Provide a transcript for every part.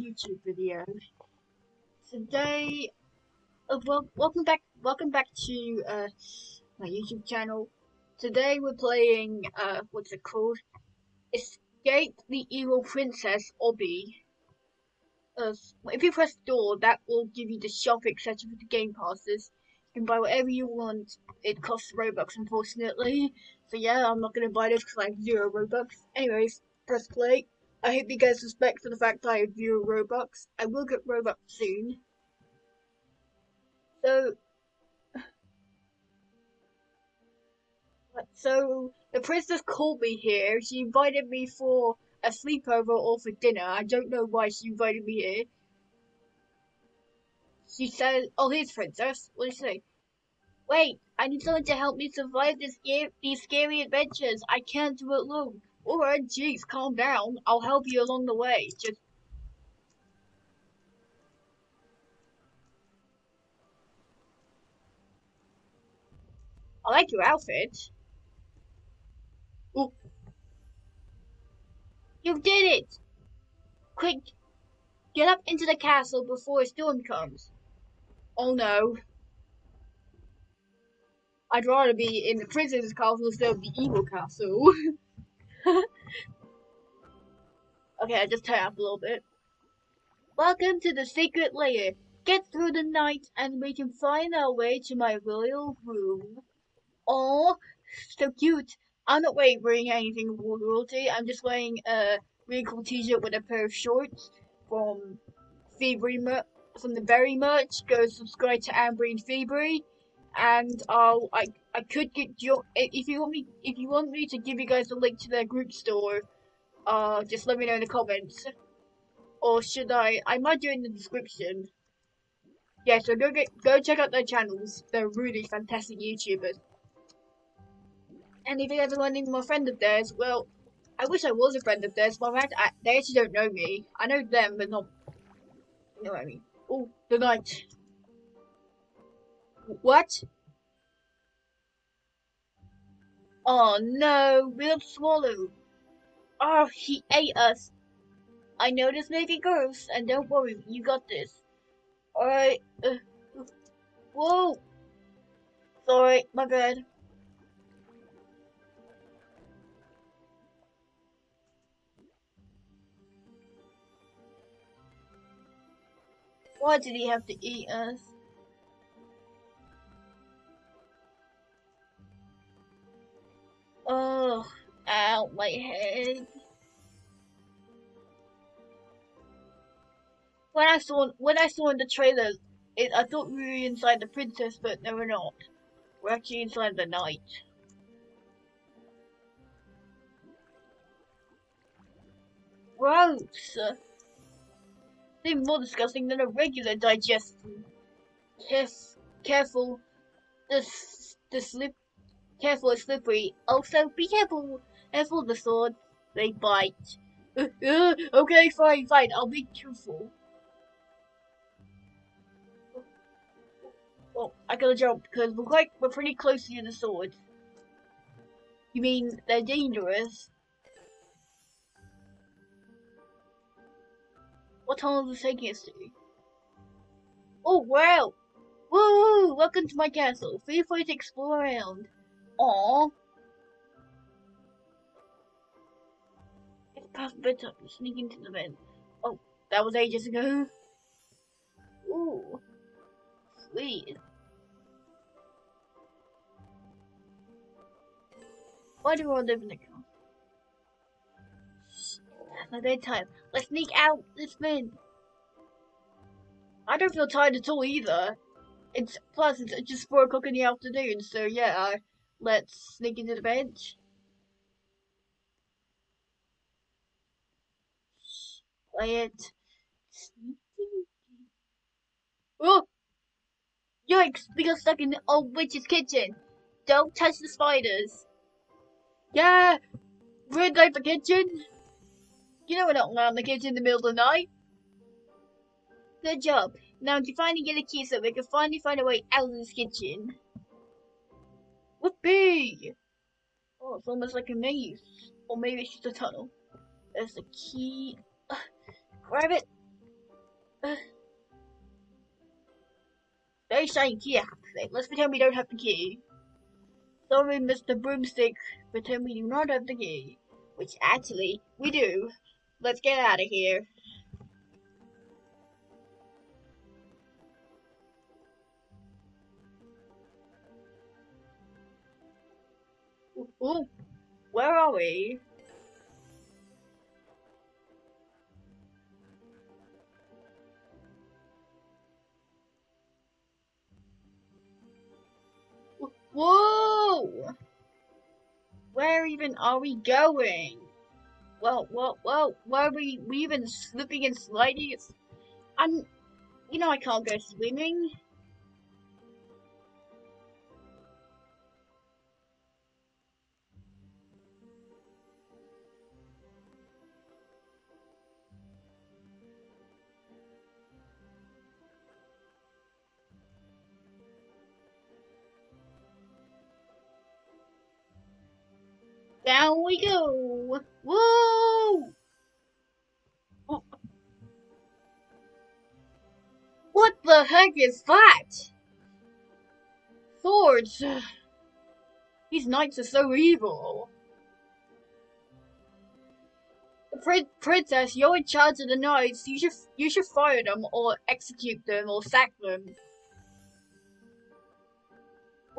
YouTube video. Today, uh, well, welcome back, welcome back to uh, my YouTube channel. Today we're playing, uh, what's it called? Escape the Evil Princess Obby. Uh, if you press door, that will give you the shop etc. for the game passes. You can buy whatever you want. It costs Robux, unfortunately. So yeah, I'm not gonna buy this because I have zero Robux. Anyways, press play. I hope you guys respect for the fact I have zero Robux. I will get Robux soon. So, so the princess called me here. She invited me for a sleepover or for dinner. I don't know why she invited me here. She said, "Oh, here's princess." What did she say? Wait, I need someone to help me survive this these scary adventures. I can't do it alone. Alright, jeez, calm down. I'll help you along the way. Just... I like your outfit. Ooh. You did it! Quick, get up into the castle before a storm comes. Oh no. I'd rather be in the princess castle instead of the evil castle. okay, I just turn up a little bit. Welcome to the secret layer. Get through the night and we can find our way to my royal room. Oh, so cute. I'm not wearing anything royalty. I'm just wearing a really cool t-shirt with a pair of shorts from February from the Berry merch. Go subscribe to Amber and February and I'll I I could get your if you want me if you want me to give you guys a link to their group store, uh, just let me know in the comments. Or should I? I might do it in the description. Yeah, so go get go check out their channels. They're really fantastic YouTubers. And if you guys are wanting more friend of theirs, well, I wish I was a friend of theirs, but I, they actually don't know me. I know them, but not. You know what I mean? Oh, the night. What? Oh no, we'll swallow. Oh, he ate us. I know this may be gross, and don't worry, you got this. Alright. Uh, whoa! Sorry, my bad. Why did he have to eat us? Oh, ow, my head. When I saw when I saw in the trailer, it, I thought we were inside the princess, but no, we're not. We're actually inside the knight. Gross! Seems more disgusting than a regular digestion. Caref careful, the the slip Careful, it's slippery. Also, be careful. Careful the sword. They bite. Uh, uh, okay, fine, fine. I'll be careful. Oh, I gotta jump because we're quite, we're pretty close to the sword. You mean they're dangerous? What tunnel is this taking us to? Oh wow! Woo! Welcome to my castle. Feel free to explore around. Aww. It's past bedtime. Sneak into the bed. Oh, that was ages ago. Ooh. Sweet. Why do we I live in the car? My bedtime. Let's sneak out this bed. I don't feel tired at all either. It's plus it's just four o'clock in the afternoon, so yeah, I Let's sneak into the bench. Quiet. Oh! Yikes! We got stuck in the old witch's kitchen. Don't touch the spiders. Yeah! We're in the kitchen. You know we're not allowed the kitchen in the middle of the night. Good job. Now to finally get a key so we can finally find a way out of this kitchen. Whoopee! Oh, it's almost like a maze. Or maybe it's just a tunnel. There's the key. grab it. Very shiny key activate. Let's pretend we don't have the key. Sorry, Mr. Broomstick. Pretend we do not have the key. Which actually, we do. Let's get out of here. Ooh, where are we? Whoa! Where even are we going? Well, well, well, where are we, we even slipping and sliding? It's, I'm, you know I can't go swimming. Down we go! Whoa! What the heck is that? Swords! These knights are so evil. Prin princess, you're in charge of the knights. You should you should fire them or execute them or sack them.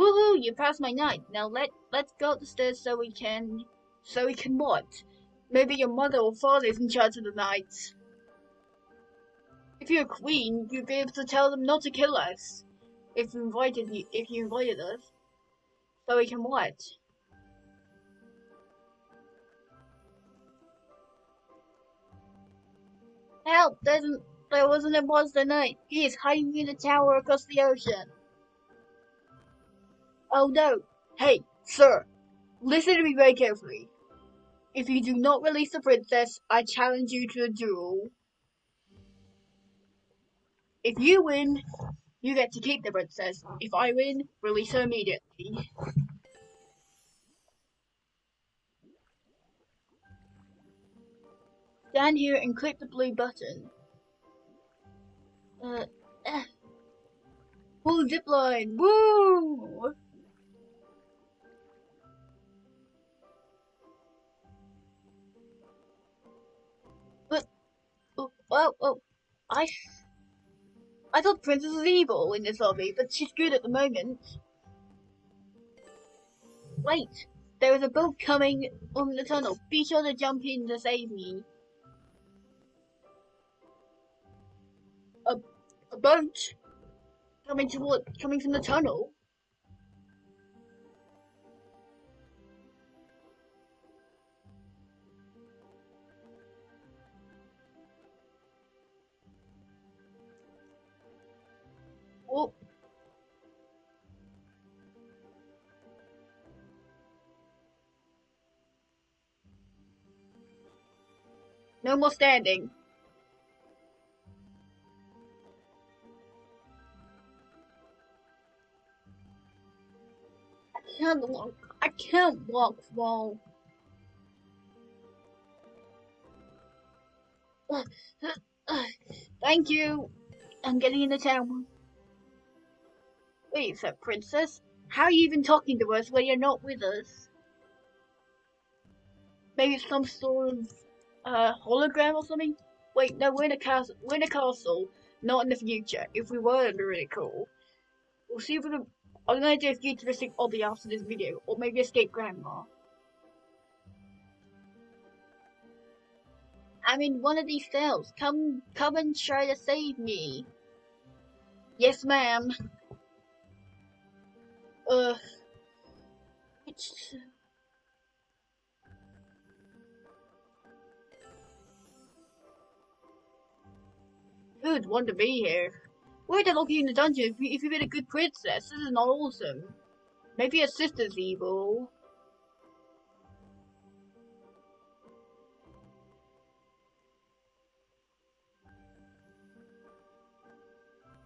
Woohoo! You passed my night. Now let let's go upstairs so we can so we can what? Maybe your mother or father is in charge of the knights. If you're a queen, you'd be able to tell them not to kill us. If you invited you if you invited us. So we can what? Help! There's an, there wasn't a monster knight. He is hiding in a tower across the ocean. Oh no! Hey, sir! Listen to me very carefully. If you do not release the princess, I challenge you to a duel. If you win, you get to keep the princess. If I win, release her immediately. Stand here and click the blue button. Uh, eh. Pull the zip line. Woo! Princess is evil in this lobby, but she's good at the moment. Wait, there is a boat coming from the tunnel. Be sure to jump in to save me. A, a boat coming toward, coming from the tunnel. Oh. No more standing. I can't walk. I can't walk, Wall. Thank you. I'm getting in the town. Wait, said Princess. How are you even talking to us when you're not with us? Maybe some sort of uh, hologram or something? Wait, no, we're in a castle. We're in a castle, not in the future. If we were, it'd be really cool. We'll see if we can. I'm gonna do a futuristic obby after this video, or maybe escape grandma. I'm in one of these cells. Come, come and try to save me. Yes, ma'am. Uh, it's would want to be here. Why are locking you in the dungeon if, you, if you've been a good princess? This is not awesome. Maybe your sister's evil.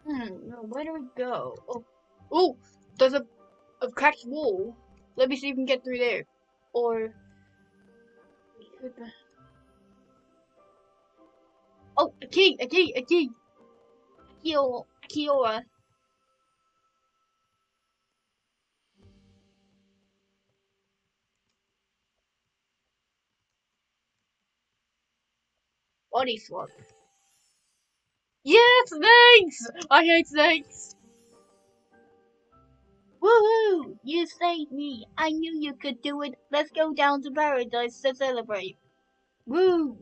Hmm, where do we go? Oh, oh, there's a a cracked wall. Let me see if we can get through there. Or... Oh, a key! A key! A key! Kiora. Kiora. Body swap. Yes, snakes! I hate snakes! Woohoo! You saved me! I knew you could do it! Let's go down to paradise to celebrate! Woo!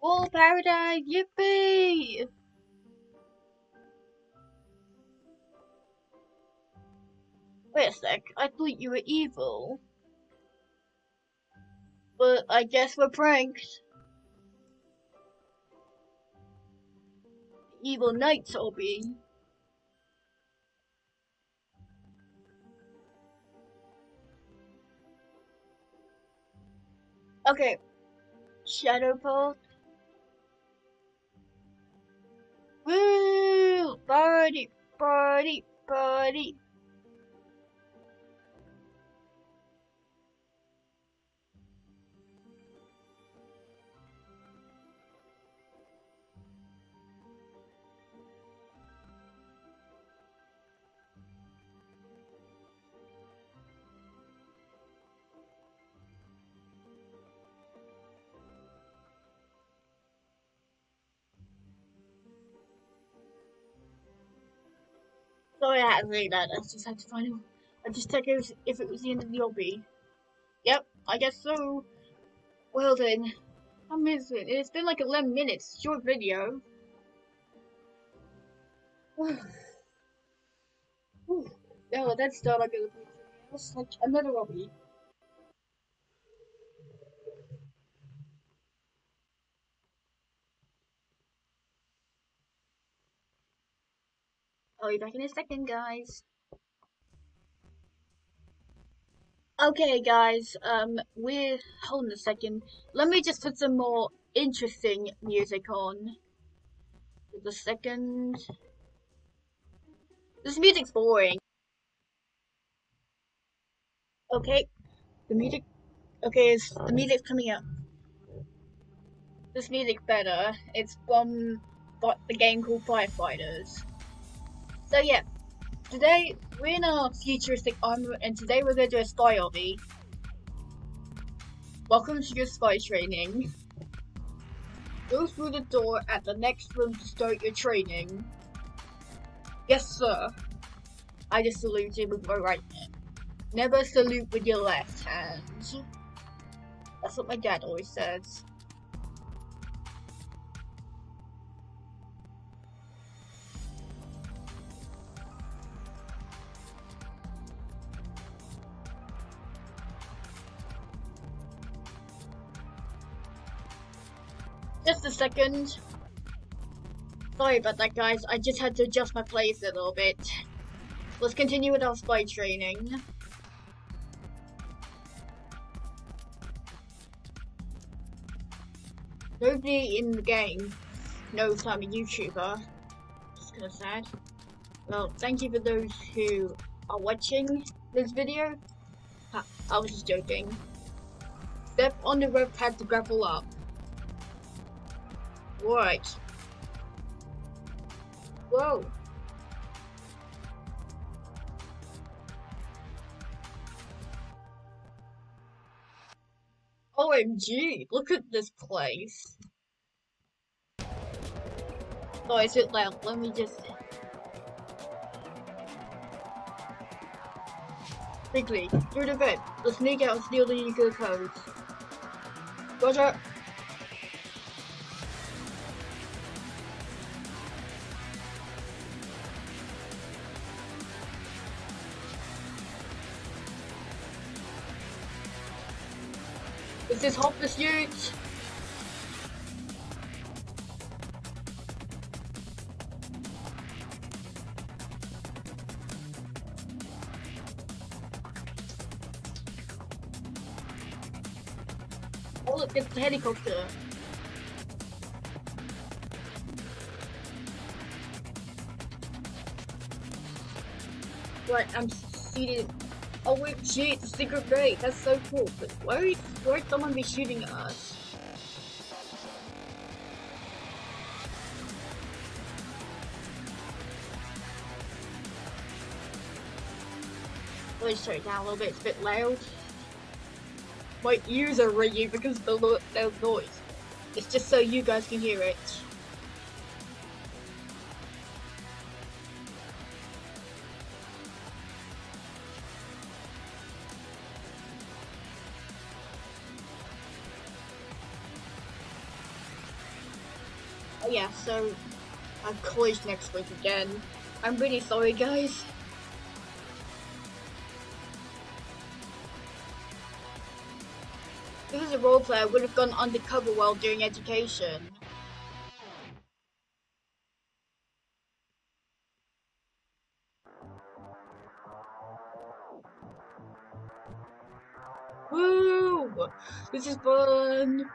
Oh, paradise! Yippee! Wait a sec, I thought you were evil. But I guess we're pranked. Evil knights will be. Okay. Shadowpult. Woo! Party, party, party. Sorry I had to say that. I just had to find out. I just checked if, if it was the end of the lobby. Yep, I guess so. Well then, I miss it. It's been like 11 minutes. Short video. no, that's not a good It's like another lobby. I'll be back in a second, guys. Okay, guys, um, we're, hold on a second. Let me just put some more interesting music on. The second. This music's boring. Okay, the music, okay, is the music's coming up. This music's better. It's from the game called Firefighters. So yeah, today we're in a futuristic armor and today we're to do a spy obby. Welcome to your spy training. Go through the door at the next room to start your training. Yes sir. I just salute you with my right hand. Never salute with your left hand. That's what my dad always says. Just a second. Sorry about that, guys. I just had to adjust my place a little bit. Let's continue with our spy training. Nobody in the game knows I'm a YouTuber. Just kinda sad. Well, thank you for those who are watching this video. I was just joking. Step on the rope pad to grapple up. Right. Whoa. OMG, look at this place. Oh, is it loud? Let me just... Quickly, through the vent. Let's sneak out and steal the nuclear codes. Roger. This is hopeless youth. Oh look, it's the helicopter. Right, I'm seated Wait, shit, secret base. That's so cool. But where where'd someone be shooting at us? Let's turn it down a little bit. It's a bit loud. My ears are ringing because of the loud noise. It's just so you guys can hear it. Yeah, so I'm college next week again. I'm really sorry guys. If was a role player, I would have gone undercover while doing education. Woo! This is fun!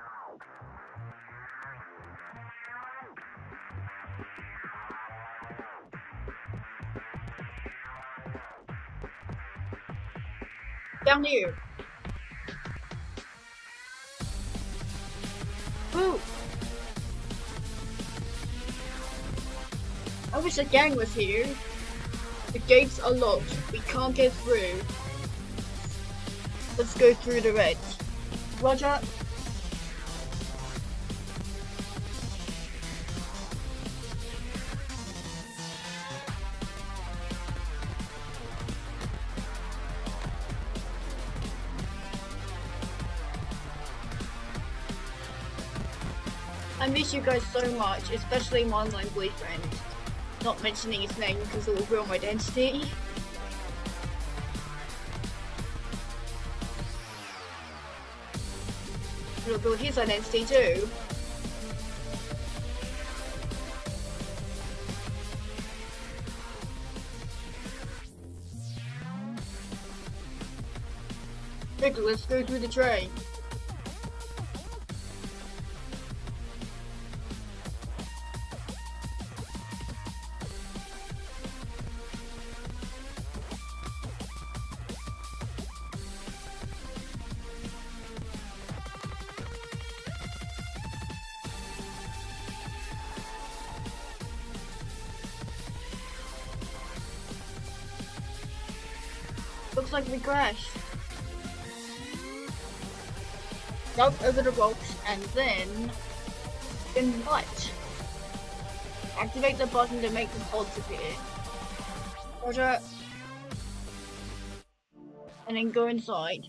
Down here. Woo! I wish the gang was here. The gates are locked. We can't get through. Let's go through the red. Roger. I miss you guys so much, especially my online boyfriend. Not mentioning his name because it will ruin my identity. It'll ruin his identity too. Let's go through the train. Looks like we crashed. Jump over the rocks and then... What? Activate the button to make the pods appear. Roger. And then go inside.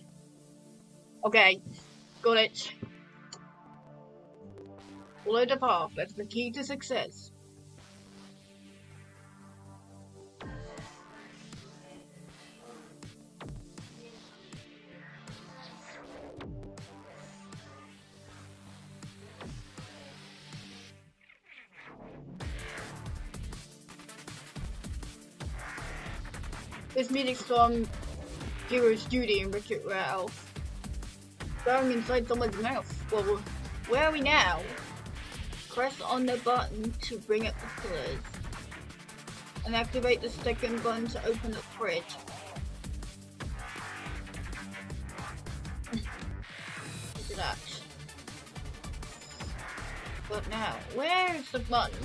Okay, got it. Follow the path, that's the key to success. This music's from Hero's Duty and Wreck-It Ralph. Going inside someone's mouth. Well, where are we now? Press on the button to bring up the pillars. And activate the second button to open the fridge. Look at that. But now, where is the button?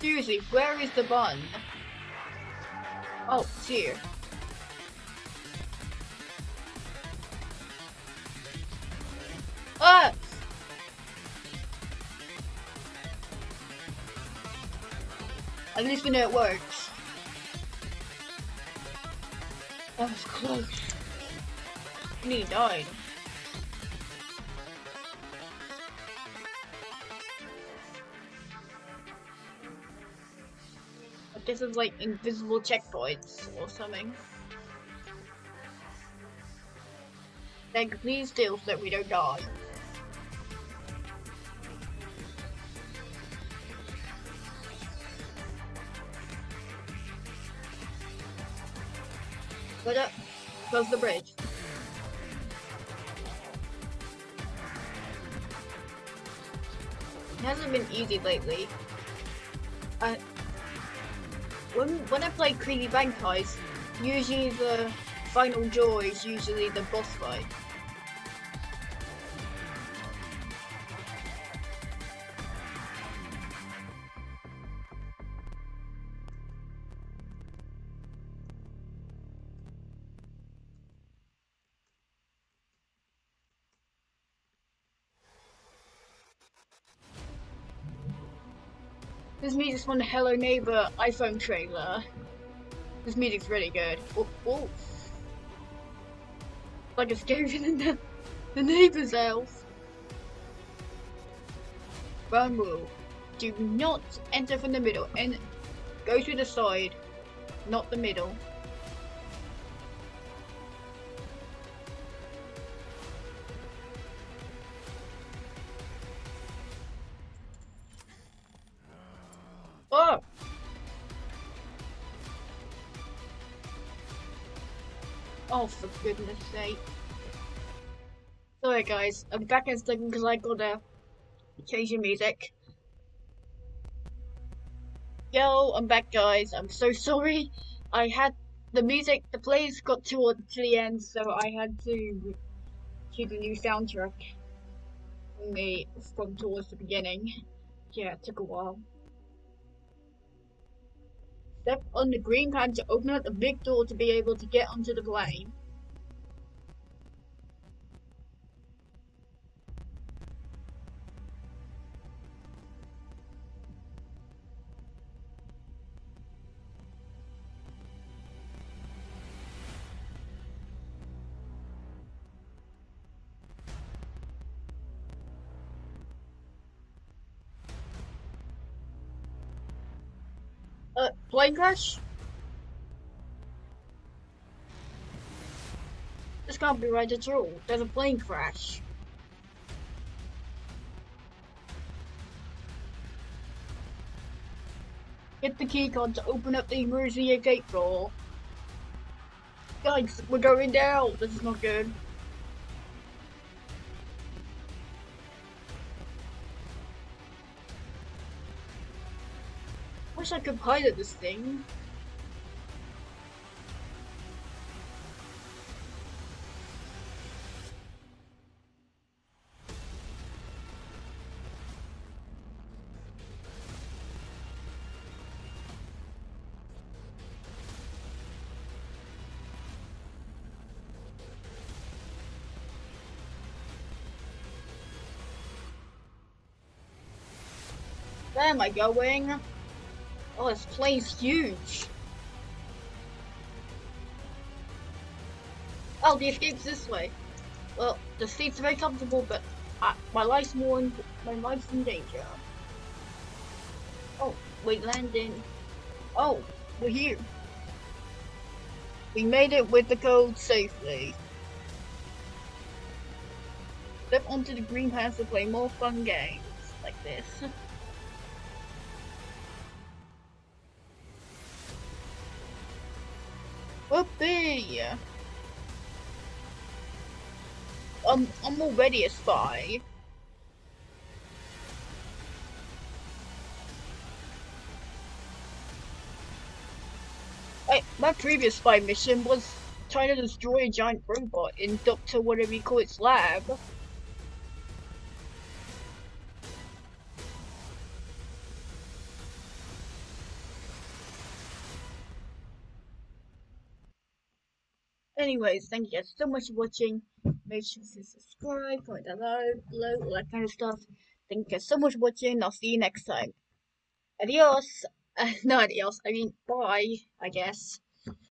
Seriously, where is the button? Oh, here. Ah! At least we know it works. That was close. I nearly died. This is like invisible checkpoints or something. Then please do so that we don't die. But up, close the bridge. It hasn't been easy lately. When when I play Creepy Bank Heist, usually the final joy is usually the boss fight. This music's from the Hello Neighbor iPhone trailer. This music's really good. Oh, oh. Like it's going in the, the neighbor's house. Ground rule. Do not enter from the middle and go to the side, not the middle. Oh, for goodness sake. Sorry guys, I'm back in second because I gotta change the music. Yo, I'm back guys, I'm so sorry. I had the music, the plays got toward to the end, so I had to choose a new soundtrack the, from towards the beginning. Yeah, it took a while. Step on the green pad to open up the big door to be able to get onto the plane. Plane crash? This can't be right at all. There's a plane crash. Get the keycard to open up the emergency gate door. Guys, we're going down. This is not good. Wish I could pilot this thing. Where am I going? Oh, this plane's huge. Oh, the escape's this way. Well, the seat's very comfortable, but uh, my life's more in my life's in danger. Oh, wait, landing. Oh, we're here. We made it with the code safely. Step onto the green path to play more fun games like this. Whoopee! Um, I'm already a spy. I, my previous spy mission was trying to destroy a giant robot in Doctor whatever you call its lab. Anyways, thank you guys so much for watching. Make sure to subscribe, comment down below, all that kind of stuff. Thank you guys so much for watching. I'll see you next time. Adios. Uh, no adios. I mean, bye, I guess.